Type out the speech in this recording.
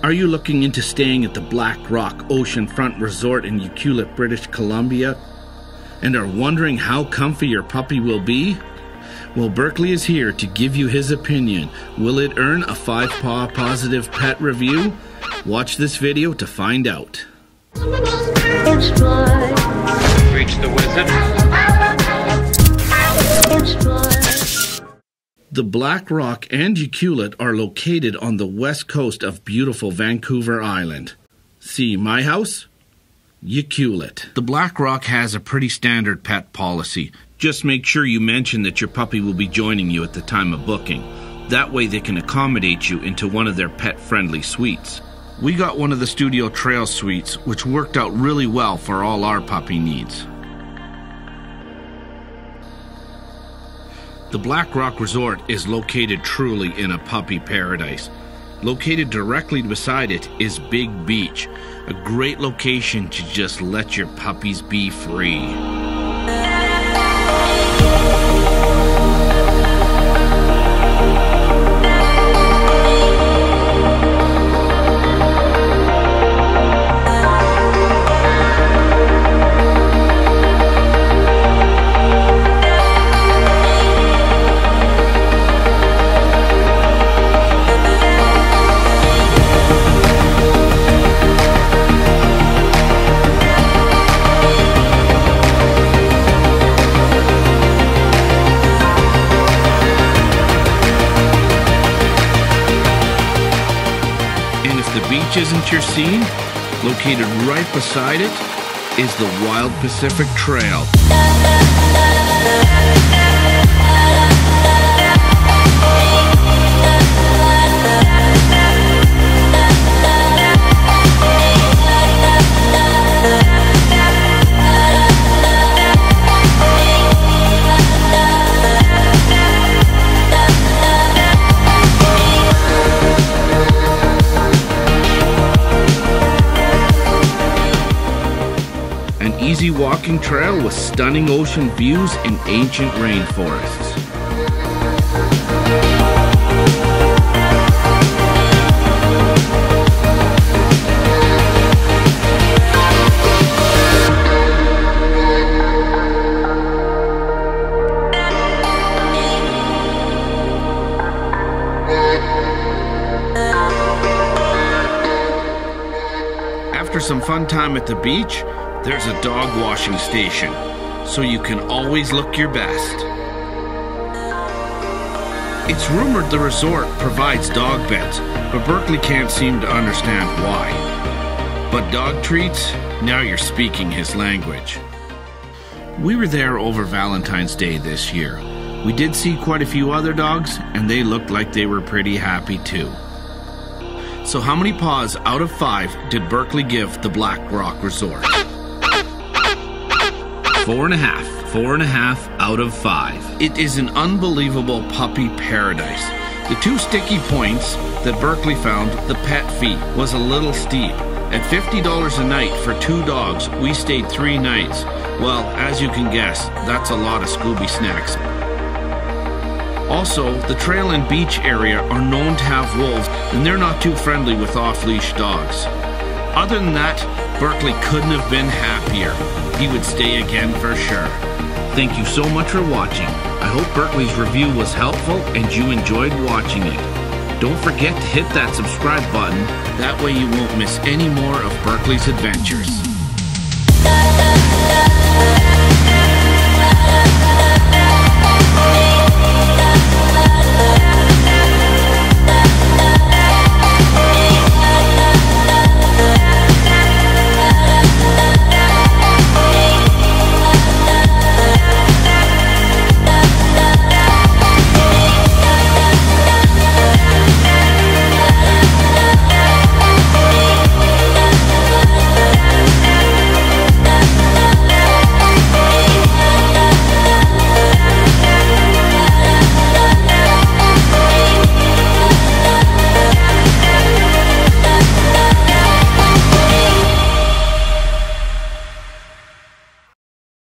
Are you looking into staying at the Black Rock Oceanfront Resort in Ucluelet, British Columbia, and are wondering how comfy your puppy will be? Well, Berkeley is here to give you his opinion. Will it earn a five paw positive pet review? Watch this video to find out. Reach the wizard. The Black Rock and Ucluelet are located on the west coast of beautiful Vancouver Island. See my house? Ucluelet. The Black Rock has a pretty standard pet policy. Just make sure you mention that your puppy will be joining you at the time of booking. That way they can accommodate you into one of their pet friendly suites. We got one of the studio trail suites, which worked out really well for all our puppy needs. The Black Rock Resort is located truly in a puppy paradise. Located directly beside it is Big Beach, a great location to just let your puppies be free. Isn't your scene, located right beside it is the Wild Pacific Trail. Easy walking trail with stunning ocean views and ancient rainforests. After some fun time at the beach, there's a dog washing station, so you can always look your best. It's rumored the resort provides dog beds, but Berkeley can't seem to understand why. But dog treats? Now you're speaking his language. We were there over Valentine's Day this year. We did see quite a few other dogs, and they looked like they were pretty happy too. So, how many paws out of five did Berkeley give the Black Rock Resort? Four and a half. Four and a half out of five. It is an unbelievable puppy paradise. The two sticky points that Berkeley found, the pet fee, was a little steep. At $50 a night for two dogs, we stayed three nights. Well, as you can guess, that's a lot of Scooby snacks. Also, the trail and beach area are known to have wolves, and they're not too friendly with off leash dogs. Other than that, Berkeley couldn't have been happier. He would stay again for sure. Thank you so much for watching. I hope Berkeley's review was helpful and you enjoyed watching it. Don't forget to hit that subscribe button, that way you won't miss any more of Berkeley's adventures.